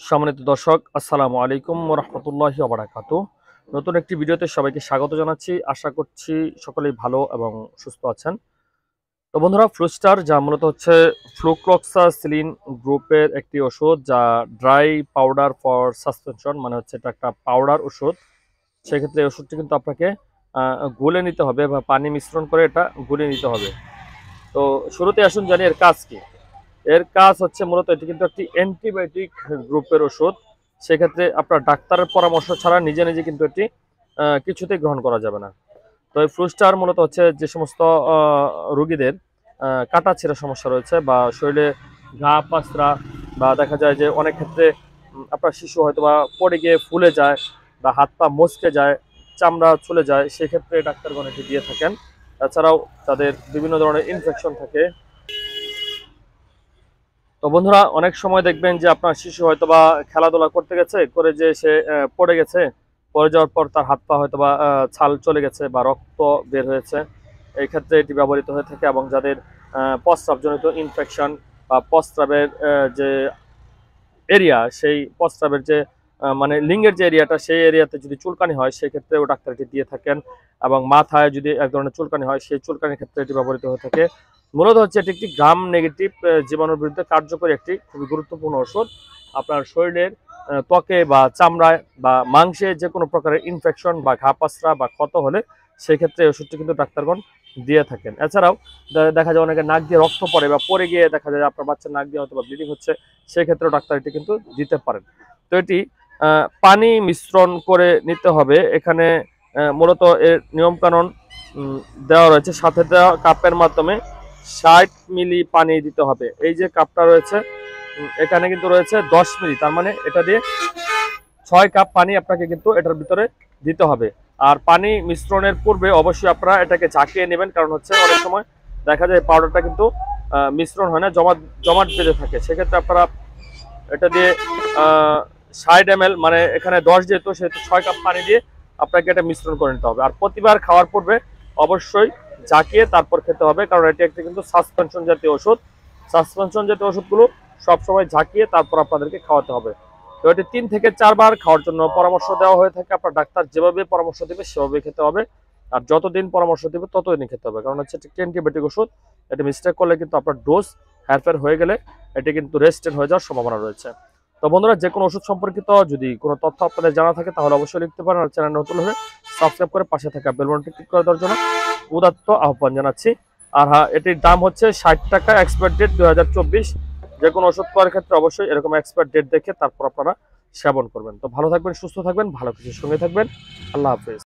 সম্মানিত দর্শক, আসসালামু আলাইকুম রহমতুল্লাহি আবরাকাত নতুন একটি ভিডিওতে সবাইকে স্বাগত জানাচ্ছি। আশা করছি সকলেই ভালো এবং সুস্থ আছেন। তো বন্ধুরা ফ্লুস্টার যা মূলত হচ্ছে ফ্লুক্লক্সা সিলিন গ্রুপের একটি ওষুধ, যা ড্রাই পাউডার ফর সাসপেনশন মানে হচ্ছে এটা একটা পাউডার ওষুধ। সেক্ষেত্রে এই ওষুধটি কিন্তু আপনাকে গুলে নিতে হবে বা পানি মিশ্রণ করে এটা গুলে নিতে হবে। তো শুরুতে আসুন জানি এর কাজ কি। এর কাজ হচ্ছে মূলত এটি কিন্তু একটি অ্যান্টিবায়োটিক গ্রুপের ওষুধ। সেক্ষেত্রে আপনার ডাক্তারের পরামর্শ ছাড়া নিজে নিজে কিন্তু এটি কিছুতেই গ্রহণ করা যাবে না। তো এই ফ্লুস্টার মূলত হচ্ছে যে সমস্ত রুগীদের কাটা ছেঁড়া সমস্যা রয়েছে বা শরীরে ঘা পাঁচরা বা দেখা যায় যে অনেক ক্ষেত্রে আপনার শিশু হয়তো বা পড়ে গিয়ে ফুলে যায় বা হাত পা মচকে যায়, চামড়া চলে যায়, সেক্ষেত্রে ডাক্তারগণ এটি দিয়ে থাকেন। তাছাড়াও তাদের বিভিন্ন ধরনের ইনফেকশন থাকে তো বন্ধুরা, অনেক সময় দেখবেন যে আপনার শিশু হয়তো বা খেলাধুলা করতে গেছে, করে যে সে পড়ে গেছে, পড়ে যাওয়ার পর তার হাত পা হয়তো বা ছাল চলে গেছে বা রক্ত বের হয়েছে। এই ক্ষেত্রে এটি ব্যবহৃত হয়ে থাকে এবং যাদের প্রস্রাবজনিত ইনফেকশন বা প্রস্রাবের যে এরিয়া সেই প্রস্রাবের যে মানে লিঙ্গের যে এরিয়াটা সেই এরিয়াতে যদি চুলকানি হয় সেক্ষেত্রেও ডাক্তার এটি দিয়ে থাকেন এবং মাথায় যদি এক ধরনের চুলকানি হয়, সেই চুলকানির ক্ষেত্রে এটি ব্যবহৃত হয়ে থাকে। মূলত হচ্ছে এটি একটি গ্রাম নেগেটিভ জীবাণুর বিরুদ্ধে কার্যকরী একটি খুবই গুরুত্বপূর্ণ ওষুধ আপনার শরীরের ত্বকে বা চামড়ায় বা মাংসে যে কোনো প্রকারের ইনফেকশন বা ঘা পাসরা বা ক্ষত হলে সেই ক্ষেত্রে এই ওষুধটি কিন্তু ডাক্তারগণ দিয়ে থাকেন। এছাড়াও দেখা যায় অনেকে নাক দিয়ে রক্ত পড়ে বা পড়ে গিয়ে দেখা যায় আপনার বাচ্চার নাক দিয়ে হয়তো বা ব্লিডিং হচ্ছে সেই ক্ষেত্রেও ডাক্তার এটি কিন্তু দিতে পারেন। তো এটি পানি মিশ্রণ করে নিতে হবে। এখানে মূলত এর নিয়মকানুন দেওয়া রয়েছে। সাথে দেওয়া কাপের মাধ্যমে ষাট মিলি পানি দিতে হবে। এই যে কাপটা রয়েছে এখানে কিন্তু রয়েছে দশ মিলি। তার মানে এটা দিয়ে ছয় কাপ পানি আপনাকে কিন্তু এটার ভিতরে দিতে হবে। আর পানি মিশ্রণের পূর্বে অবশ্যই আপনারা এটাকে ঝাঁকিয়ে নেবেন, কারণ হচ্ছে অনেক সময় দেখা যায় পাউডারটা কিন্তু মিশ্রণ হয় না, জমাট জমাট বেঁধে থাকে। সেক্ষেত্রে আপনারা এটা দিয়ে ষাট এম মানে এখানে দশ যেহেতু, সেহেতু ছয় কাপ পানি দিয়ে আপনাকে এটা মিশ্রণ করে নিতে হবে। আর প্রতিবার খাওয়ার পূর্বে অবশ্যই ঝাঁকিয়ে তারপর খেতে হবে, কারণ এটি একটি কিন্তু সাসপেনশন জাতীয় ওষুধ। সাসপেনশন জাতীয় ওষুধগুলো সবসময় ঝাঁকিয়ে তারপর আপনাদেরকে খাওয়াতে হবে। তো এটি তিন থেকে চারবার খাওয়ার জন্য পরামর্শ দেওয়া হয়ে থাকে। আপনার ডাক্তার যেভাবে পরামর্শ দেবে সেভাবে খেতে হবে। আর যতদিন পরামর্শ দেবে, ততদিনই খেতে হবে। কারণ হচ্ছে এটি অ্যান্টিবায়োটিক ওষুধ? এটি মিস্টেক করলে কিন্তু আপনার ডোজ হেরফের হয়ে গেলে এটি কিন্তু রেস্টেন্ট হয়ে যাওয়ার সম্ভাবনা রয়েছে। তো বন্ধুরা, যে কোনো ওষুধ সম্পর্কিত যদি কোনো তথ্য আপনাদের জানা থাকে, তাহলে অবশ্যই লিখতে পারেন আর চ্যানেল নতুন হলে সাবস্ক্রাইব করে পাশে থাকা বেলবনটি ক্লিক করে দেওয়ার জন্য। উদাত্ত আহ্বান জানাচ্ছি। আর হ্যাঁ এটির দাম হচ্ছে ষাট টাকা এক্সপায়ার ডেট দুই যে কোনো ওষুধ পাওয়ার ক্ষেত্রে অবশ্যই এরকম এক্সপায়ার ডেট দেখে তারপর আপনারা সেবন করবেন। তো ভালো থাকবেন, সুস্থ থাকবেন, ভালো কিছুর সঙ্গে থাকবেন। আল্লাহ হাফেজ।